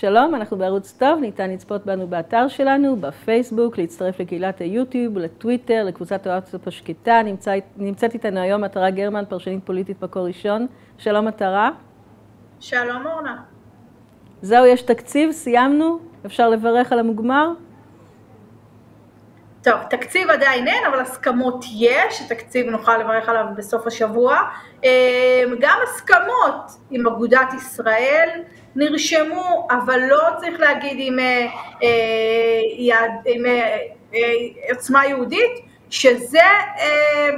שלום, אנחנו בערוץ טוב, ניתן לצפות בנו באתר שלנו, בפייסבוק, להצטרף לקהילת היוטיוב, לטוויטר, לקבוצת הוואטסאפ השקטה. נמצא, נמצאת איתנו היום מטרה גרמן, פרשנית פוליטית מקור ראשון. שלום מטרה. שלום אורנה. זהו, יש תקציב, סיימנו? אפשר לברך על המוגמר? טוב, תקציב עדיין אין, אבל הסכמות יש, תקציב נוכל לברך עליו בסוף השבוע. אמ, גם הסכמות עם אגודת ישראל נרשמו, אבל לא צריך להגיד עם, אה, אה, עם אה, עוצמה יהודית, שזה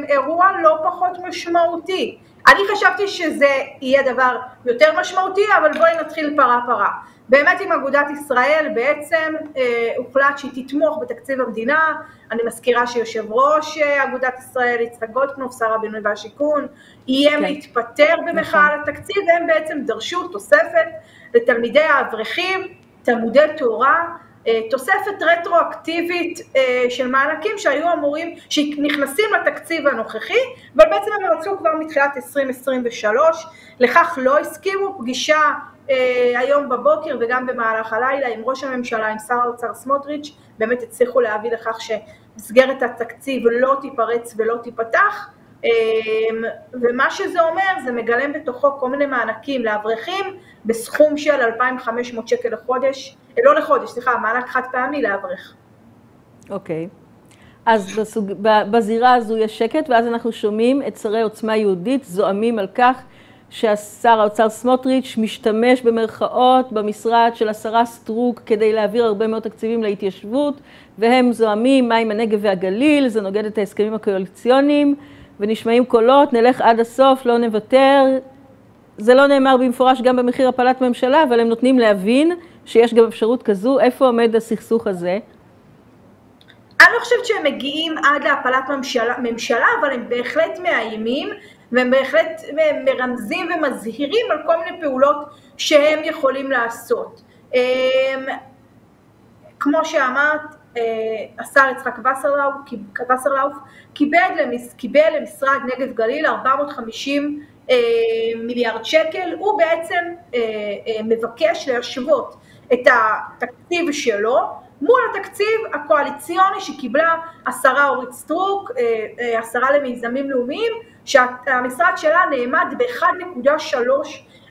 אירוע לא פחות משמעותי. אני חשבתי שזה יהיה דבר יותר משמעותי, אבל בואי נתחיל פרה פרה. באמת עם אגודת ישראל בעצם אה, הוחלט שהיא תתמוך בתקציב המדינה, אני מזכירה שיושב ראש אה, אגודת ישראל יצחק גולדקנופ, שר הבינוי והשיכון, איים כן. להתפטר במחאה על נכון. התקציב והם בעצם דרשו תוספת לתלמידי האברכים, תלמודי תורה, אה, תוספת רטרואקטיבית אה, של מענקים שהיו אמורים, שנכנסים לתקציב הנוכחי, אבל בעצם הם רצו כבר מתחילת 2023, לכך לא הסכימו, פגישה אה, היום בבוקר וגם במהלך הלילה עם ראש הממשלה, עם שר האוצר סמוטריץ', באמת הצליחו להביא לכך שמסגרת התקציב לא תיפרץ ולא תיפתח, ומה שזה אומר זה מגלם בתוכו כל מיני מענקים לאברכים בסכום של 2,500 שקל לחודש, לא לחודש, סליחה, מענק חד פעמי לאברך. אוקיי. Okay. אז בסוג, בזירה הזו יש שקט, ואז אנחנו שומעים את שרי עוצמה יהודית זועמים על כך שהשר האוצר סמוטריץ' משתמש במרכאות במשרד של השרה סטרוק כדי להעביר הרבה מאוד תקציבים להתיישבות, והם זועמים מה עם הנגב והגליל, זה נוגד את ההסכמים הקואליציוניים, ונשמעים קולות, נלך עד הסוף, לא נוותר. זה לא נאמר במפורש גם במחיר הפלת ממשלה, אבל הם נותנים להבין שיש גם אפשרות כזו, איפה עומד הסכסוך הזה? אני לא חושבת שהם מגיעים עד להפלת ממשלה, ממשלה, אבל הם בהחלט מאיימים, והם בהחלט מרמזים ומזהירים על כל מיני פעולות שהם יכולים לעשות. אמ, כמו שאמרת, השר יצחק וסרלאוף קיבל, קיבל למשרד נגב גליל 450 אה, מיליארד שקל, הוא בעצם אה, מבקש להשוות את התקציב שלו מול התקציב הקואליציוני שקיבלה השרה אורית סטרוק, השרה למיזמים לאומיים, שהמשרד שלה נעמד ב-1.3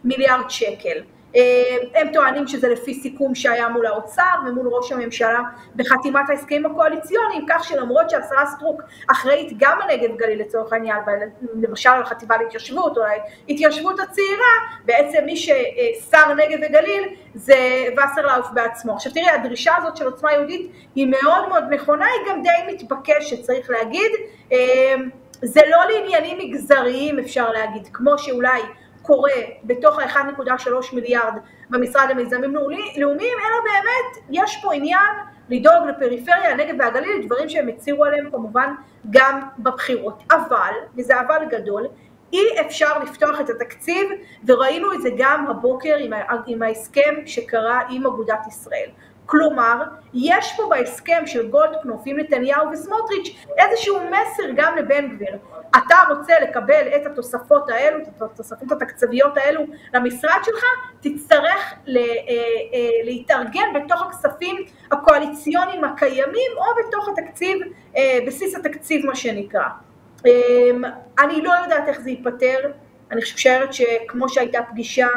מיליארד שקל. אה, הם טוענים שזה לפי סיכום שהיה מול האוצר ומול ראש הממשלה בחתימת ההסכמים הקואליציוניים, כך שלמרות שהשרה סטרוק אחראית גם הנגב גליל לצורך העניין, למשל על החטיבה להתיישבות או ההתיישבות הצעירה, בעצם מי ששר נגב וגליל זה וסרלאוף בעצמו. עכשיו תראי, הדרישה הזאת של עוצמה יהודית היא מאוד מאוד נכונה, היא גם די מתבקשת, צריך להגיד. אה, זה לא לעניינים מגזריים אפשר להגיד, כמו שאולי קורה בתוך ה-1.3 מיליארד במשרד למיזמים לאומיים, אלא באמת יש פה עניין לדאוג לפריפריה, הנגב והגליל, דברים שהם הצהירו עליהם כמובן גם בבחירות. אבל, וזה אבל גדול, אי אפשר לפתוח את התקציב, וראינו את זה גם הבוקר עם, עם ההסכם שקרה עם אגודת ישראל. כלומר, יש פה בהסכם של גולדקנופ עם נתניהו וסמוטריץ' איזשהו מסר גם לבן גביר. אתה רוצה לקבל את התוספות האלו, את התוספות התקציביות האלו למשרד שלך, תצטרך אה, אה, להתארגן בתוך הכספים הקואליציוניים הקיימים או בתוך התקציב, אה, בסיס התקציב מה שנקרא. אני לא יודעת איך זה ייפתר, אני חושבת שכמו שהייתה פגישה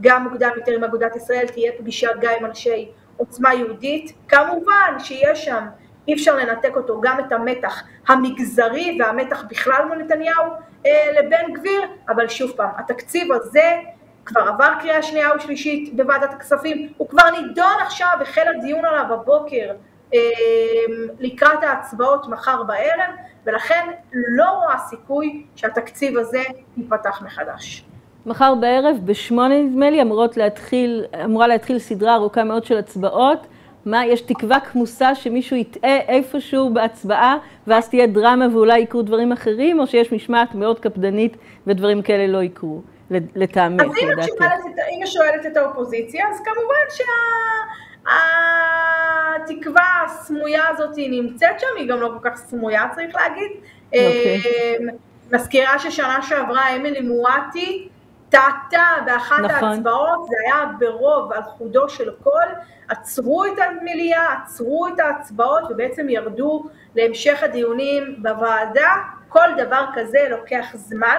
גם מוקדם יותר עם אגודת ישראל, תהיה פגישה גם עם אנשי עוצמה יהודית, כמובן שיש שם, אי אפשר לנתק אותו, גם את המתח המגזרי והמתח בכלל מול נתניהו אה, לבן גביר, אבל שוב פעם, התקציב הזה כבר עבר קריאה שנייה ושלישית בוועדת הכספים, הוא כבר נידון עכשיו, החל הדיון עליו בבוקר אה, לקראת ההצבעות מחר בערב, ולכן לא רואה סיכוי שהתקציב הזה ייפתח מחדש. מחר בערב, בשמונה נדמה לי, להתחיל, אמורה להתחיל סדרה ארוכה מאוד של הצבעות. מה, יש תקווה כמוסה שמישהו יטעה איפשהו בהצבעה, ואז תהיה דרמה ואולי יקרו דברים אחרים, או שיש משמעת מאוד קפדנית ודברים כאלה לא יקרו, לטעמך, לדעתי. אז אם את שואלת את האופוזיציה, אז כמובן שהתקווה הסמויה הזאת נמצאת שם, היא גם לא כל כך סמויה, צריך להגיד. Okay. אוקיי. אמ, מזכירה ששנה שעברה אמילי מואטי, טעתה באחת נכון. ההצבעות, זה היה ברוב על חודו של קול, עצרו את המליאה, עצרו את ההצבעות ובעצם ירדו להמשך הדיונים בוועדה, כל דבר כזה לוקח זמן.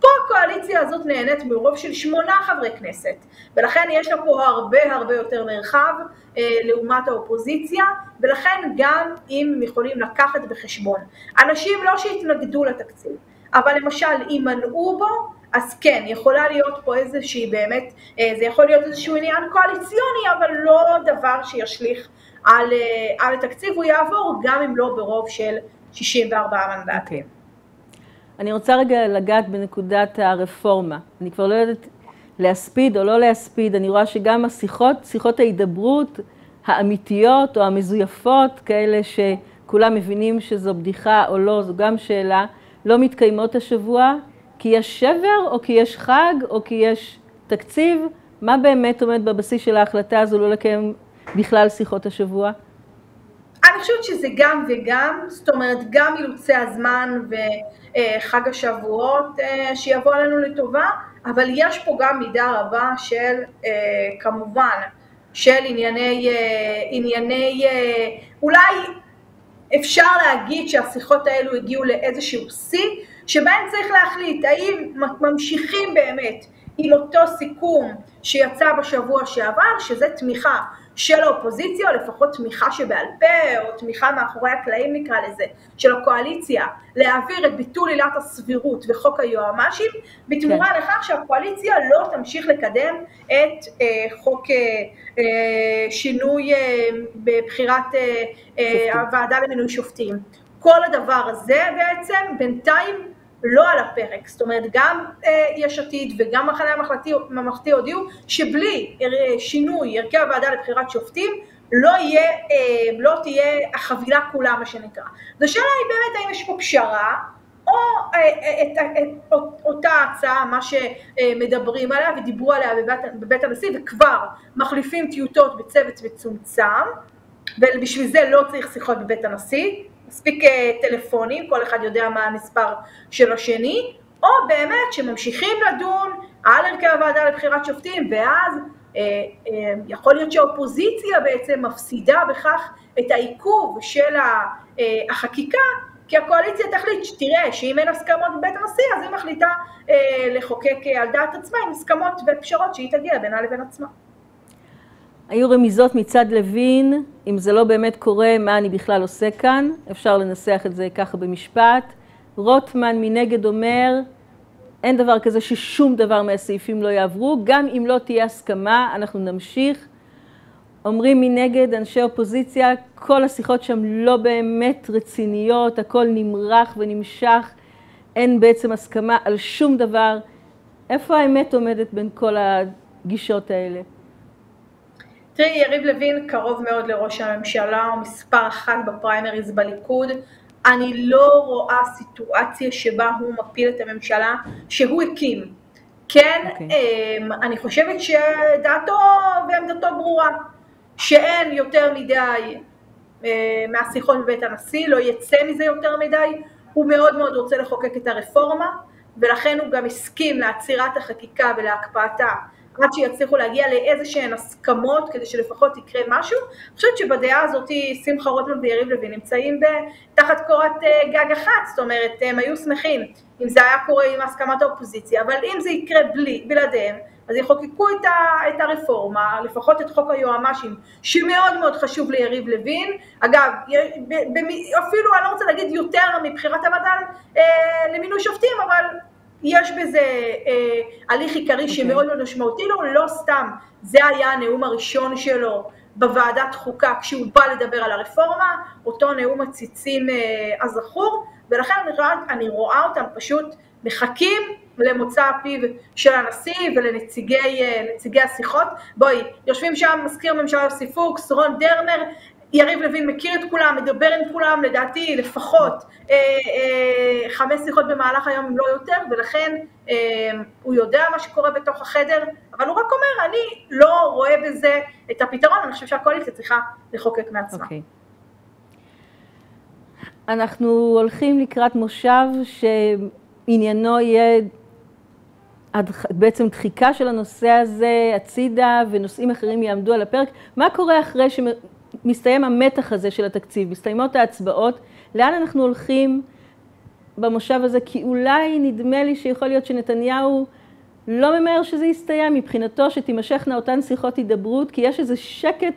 פה הקואליציה הזאת נהנית מרוב של שמונה חברי כנסת, ולכן יש לה פה הרבה הרבה יותר מרחב אה, לעומת האופוזיציה, ולכן גם אם הם יכולים לקחת בחשבון אנשים לא שהתנגדו לתקציב, אבל למשל אם מנעו בו, אז כן, יכולה להיות פה איזושהי באמת, אה, זה יכול להיות איזשהו עניין קואליציוני, אבל לא דבר שישליך על, אה, על התקציב, הוא יעבור גם אם לא ברוב של 64 מנדטים. Okay. אוקיי. אני רוצה רגע לגעת בנקודת הרפורמה. אני כבר לא יודעת להספיד או לא להספיד, אני רואה שגם השיחות, שיחות ההידברות האמיתיות או המזויפות, כאלה שכולם מבינים שזו בדיחה או לא, זו גם שאלה, לא מתקיימות השבוע, כי יש שבר או כי יש חג או כי יש תקציב? מה באמת עומד בבסיס של ההחלטה הזו לא לקיים בכלל שיחות השבוע? אני חושבת שזה גם וגם, זאת אומרת גם אילוצי הזמן וחג השבועות אה, שיבוא עלינו לטובה, אבל יש פה גם מידה רבה של אה, כמובן של ענייני, אה, ענייני אולי אפשר להגיד שהשיחות האלו הגיעו לאיזשהו שיא, שבהם צריך להחליט האם ממשיכים באמת עם אותו סיכום שיצא בשבוע שעבר, שזה תמיכה של האופוזיציה, או לפחות תמיכה שבעל פה, או תמיכה מאחורי הקלעים נקרא לזה, של הקואליציה, להעביר את ביטול עילת הסבירות וחוק היועמ"שים, בתמורה כן. לכך שהקואליציה לא תמשיך לקדם את אה, חוק אה, אה, שינוי אה, בבחירת אה, אה, הוועדה למינוי שופטים. כל הדבר הזה בעצם בינתיים לא על הפרק, זאת אומרת גם אה, יש עתיד וגם המחנה הממלכתי הודיעו שבלי אה, שינוי הרכב הוועדה לבחירת שופטים לא, יהיה, אה, לא תהיה החבילה כולה מה שנקרא. אז השאלה היא באמת האם יש פה פשרה או אה, אה, את, את, את, אותה הצעה, מה שמדברים עליה ודיברו עליה בבית, בבית הנשיא וכבר מחליפים טיוטות בצוות מצומצם ובשביל זה לא צריך שיחות בבית הנשיא מספיק אה, טלפונים, כל אחד יודע מה המספר של השני, או באמת שממשיכים לדון על הרכב הוועדה לבחירת שופטים, ואז אה, אה, יכול להיות שהאופוזיציה בעצם מפסידה בכך את העיכוב של אה, החקיקה, כי הקואליציה תחליט, תראה, שאם אין הסכמות בבית הנשיא, אז היא מחליטה אה, לחוקק אה, על דעת עצמה עם הסכמות ופשרות שהיא תגיע בינה לבין עצמה. היו רמיזות מצד לוין, אם זה לא באמת קורה, מה אני בכלל עושה כאן? אפשר לנסח את זה ככה במשפט. רוטמן מנגד אומר, אין דבר כזה ששום דבר מהסעיפים לא יעברו, גם אם לא תהיה הסכמה, אנחנו נמשיך. אומרים מנגד אנשי אופוזיציה, כל השיחות שם לא באמת רציניות, הכל נמרח ונמשך, אין בעצם הסכמה על שום דבר. איפה האמת עומדת בין כל הגישות האלה? תראי, יריב לוין קרוב מאוד לראש הממשלה, הוא מספר אחת בפריימריז בליכוד. אני לא רואה סיטואציה שבה הוא מפיל את הממשלה שהוא הקים. כן, okay. אוקיי. אמ, אני חושבת שדעתו ועמדתו ברורה, שאין יותר מדי אה, מהשיחות בבית הנשיא, לא יצא מזה יותר מדי, הוא מאוד מאוד רוצה לחוקק את הרפורמה, ולכן הוא גם הסכים לעצירת החקיקה ולהקפאתה עד שיצליחו להגיע לאיזה שהן הסכמות כדי שלפחות יקרה משהו. אני חושבת שבדעה הזאת שמחה רוטמן ויריב לוין נמצאים תחת קורת אה, גג אחת, זאת אומרת הם היו שמחים אם זה היה קורה עם הסכמת האופוזיציה, אבל אם זה יקרה בלי, בלעדיהם, אז יחוקקו את, ה, את הרפורמה, לפחות את חוק היועמ"שים, שמאוד מאוד חשוב ליריב לוין. אגב, אפילו אני לא רוצה להגיד יותר מבחירת הוועדה אה, למינוי שופטים, אבל יש בזה אה, הליך עיקרי okay. אוקיי. שמאוד מאוד משמעותי לו, לא סתם זה היה הנאום הראשון שלו בוועדת חוקה כשהוא בא לדבר על הרפורמה, אותו נאום הציצים אה, הזכור, ולכן אני רואה, אני רואה אותם פשוט מחכים למוצא הפיו של הנשיא ולנציגי אה, השיחות. בואי, יושבים שם מזכיר ממשלה יוסי פוקס, רון דרמר, יריב לוין מכיר את כולם, מדבר עם כולם, לדעתי לפחות אה, אה, חמש שיחות במהלך היום אם לא יותר, ולכן אה, הוא יודע מה שקורה בתוך החדר, אבל הוא רק אומר, אני לא רואה בזה את הפתרון, אני חושב שהקואליציה צריכה לחוקק מעצמה. Okay. אוקיי. אנחנו הולכים לקראת מושב שעניינו יהיה בעצם דחיקה של הנושא הזה הצידה ונושאים אחרים יעמדו על הפרק. מה קורה אחרי שמסתיים המתח הזה של התקציב, מסתיימות ההצבעות, לאן אנחנו הולכים במושב הזה? כי אולי נדמה לי שיכול להיות שנתניהו לא ממהר שזה יסתיים, מבחינתו שתימשכנה אותן שיחות הידברות, כי יש איזה שקט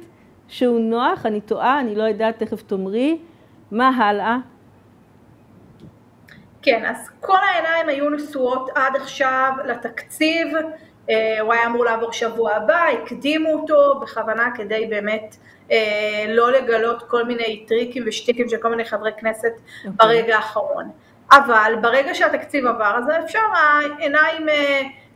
שהוא נוח, אני טועה, אני לא יודעת, תכף תאמרי. מה הלאה? כן, אז כל העיניים היו נשואות עד עכשיו לתקציב, אה, הוא היה אמור לעבור שבוע הבא, הקדימו אותו בכוונה כדי באמת לא לגלות כל מיני טריקים ושטיקים של כל מיני חברי כנסת okay. אוקיי. ברגע האחרון. אבל ברגע שהתקציב עבר, אז אפשר, העיניים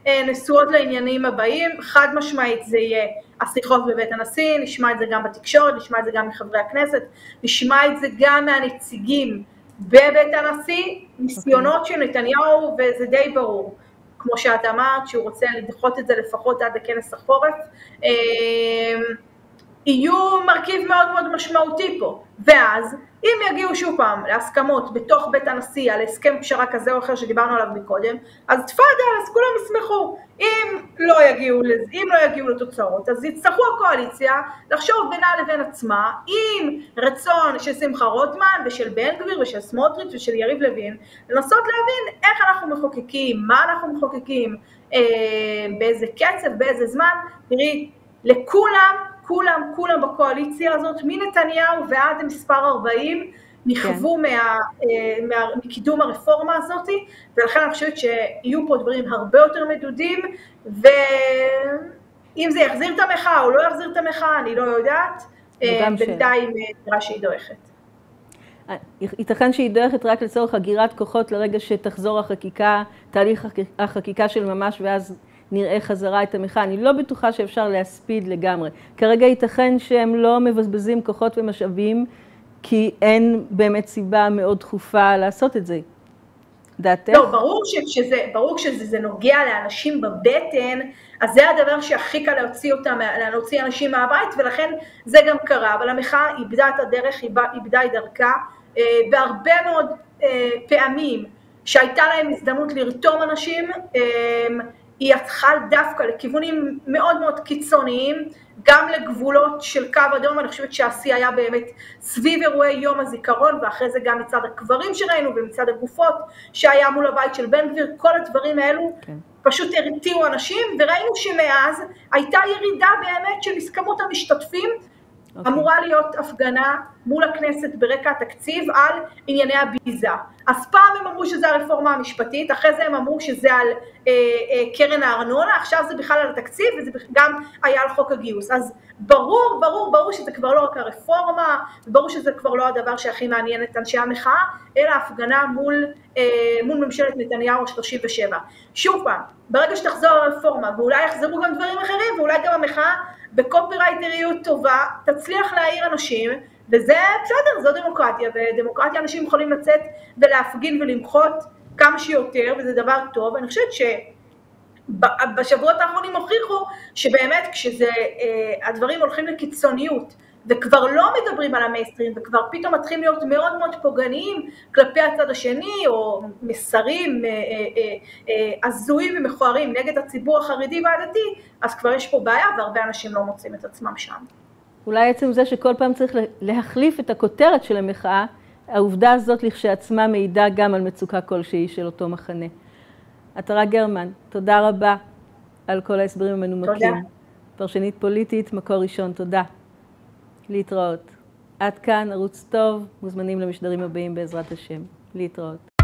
אה, נשואות לעניינים הבאים, חד משמעית זה יהיה השיחות בבית הנשיא, נשמע את זה גם בתקשורת, נשמע את זה גם מחברי הכנסת, נשמע את זה גם מהנציגים בבית הנשיא, ניסיונות okay. של נתניהו, וזה די ברור. כמו שאת אמרת, שהוא רוצה לדחות את זה לפחות עד לכנס החורף. יהיו מרכיב מאוד מאוד משמעותי פה, ואז אם יגיעו שוב פעם להסכמות בתוך בית הנשיא על הסכם פשרה כזה או אחר שדיברנו עליו מקודם, אז תפאדל, אז כולם ישמחו. אם לא יגיעו, אם לא יגיעו לתוצאות, אז יצטרכו הקואליציה לחשוב בינה לבין עצמה עם רצון של שמחה רוטמן ושל בן גביר ושל סמוטריץ' ושל יריב לוין, לנסות להבין איך אנחנו מחוקקים, מה אנחנו מחוקקים, אה, באיזה קצב, באיזה זמן. תראי, לכולם כולם, כולם בקואליציה הזאת, מנתניהו ועד מספר 40, נכוו כן. מה, אה, מה, מקידום הרפורמה הזאת, ולכן אני חושבת שיהיו פה דברים הרבה יותר מדודים, ואם זה יחזיר את המחאה או לא יחזיר את המחאה, אני לא יודעת, אה, בינתיים אה, נראה שהיא דועכת. ייתכן שהיא דועכת רק לצורך הגירת כוחות לרגע שתחזור החקיקה, תהליך החקיקה של ממש, ואז נראה חזרה את המחאה. אני לא בטוחה שאפשר להספיד לגמרי. כרגע ייתכן שהם לא מבזבזים כוחות ומשאבים, כי אין באמת סיבה מאוד דחופה לעשות את זה. דעתך? לא, ברור שכשזה, ברור כשזה נוגע לאנשים בבטן, אז זה הדבר שהכי קל להוציא אותם, להוציא אנשים מהבית, ולכן זה גם קרה, אבל המחאה איבדה את הדרך, איבדה את דרכה, אה, והרבה מאוד אה, פעמים שהייתה להם הזדמנות לרתום אנשים, אה, היא הלכה דווקא לכיוונים מאוד מאוד קיצוניים, גם לגבולות של קו אדום, אני חושבת שהשיא היה באמת סביב אירועי יום הזיכרון, ואחרי זה גם מצד הקברים שראינו ומצד הגופות שהיה מול הבית של בן גביר, כל הדברים האלו כן. פשוט הרתיעו אנשים, וראינו שמאז הייתה ירידה באמת של כמות המשתתפים, Okay. אוקיי. אמורה להיות הפגנה מול הכנסת ברקע התקציב על ענייני הביזה. אז פעם הם אמרו שזה הרפורמה המשפטית, אחרי זה הם אמרו שזה על אה, אה, קרן הארנונה, עכשיו זה בכלל על התקציב וזה גם היה על חוק הגיוס. אז ברור, ברור, ברור שזה כבר לא רק הרפורמה, ברור שזה כבר לא הדבר שהכי מעניין את אנשי המחאה, אלא הפגנה מול, אה, מול ממשלת נתניהו ה-37. שוב פעם, ברגע שתחזור הרפורמה, ואולי יחזרו גם דברים אחרים, ואולי גם המחאה בקופירייטריות טובה, תצליח להעיר אנשים, וזה בסדר, זו דמוקרטיה, ודמוקרטיה אנשים יכולים לצאת ולהפגין ולמחות כמה שיותר, וזה דבר טוב, ואני חושבת שבשבועות האחרונים הוכיחו שבאמת כשהדברים אה, הולכים לקיצוניות, וכבר לא מדברים על המייסטרים, וכבר פתאום מתחילים להיות מאוד מאוד פוגעניים כלפי הצד השני, או מסרים אה, אה, הזויים ומכוערים נגד הציבור החרדי והדתי, אז כבר יש פה בעיה והרבה אנשים לא מוצאים את עצמם שם. אולי עצם זה שכל פעם צריך להחליף את הכותרת של המחאה, העובדה הזאת לכשעצמה מעידה גם על מצוקה כלשהי של אותו מחנה. עטרה גרמן, תודה רבה על כל ההסברים המנומקים. תודה. פרשנית פוליטית, מקור ראשון, תודה. להתראות. עד כאן, ערוץ טוב, מוזמנים למשדרים הבאים בעזרת השם. להתראות.